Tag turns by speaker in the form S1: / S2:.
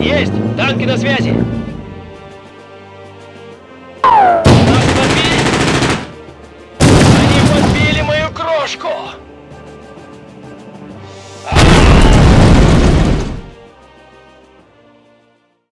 S1: Есть! Танки на связи! Нас подбили! Они подбили мою крошку!